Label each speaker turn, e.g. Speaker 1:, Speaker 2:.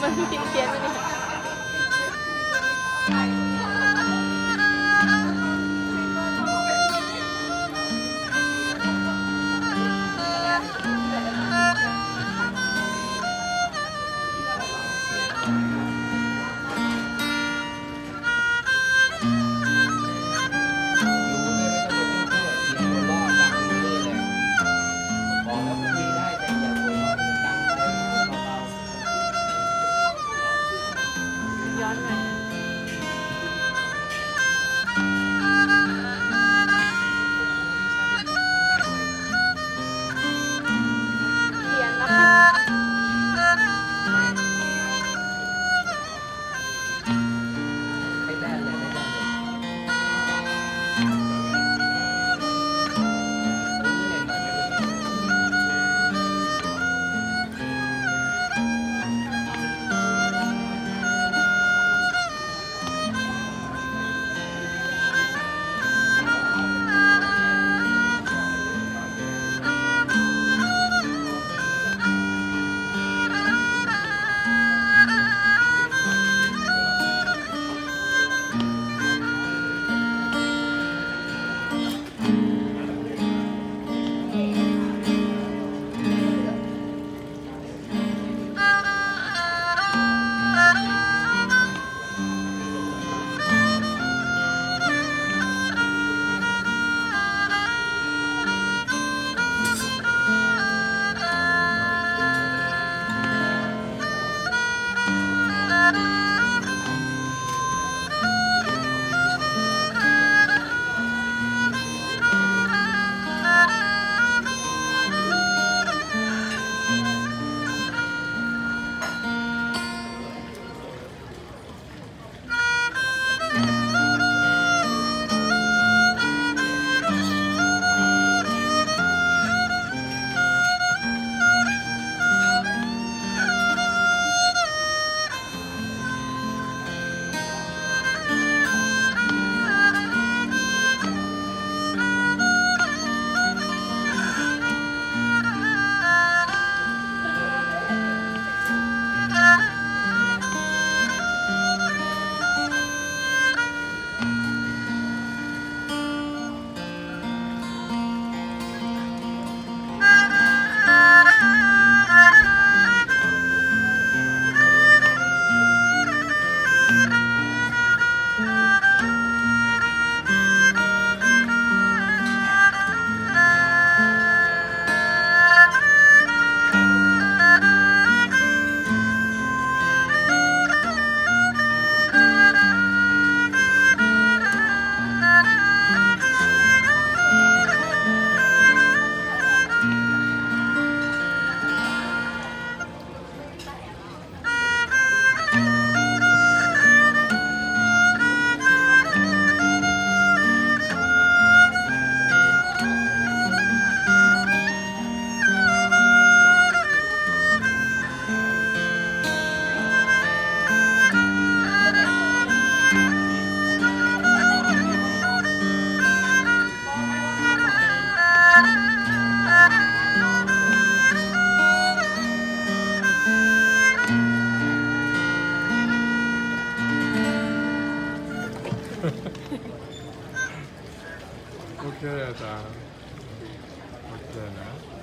Speaker 1: 满屏甜的你。
Speaker 2: 웃겨야다
Speaker 3: 웃겨야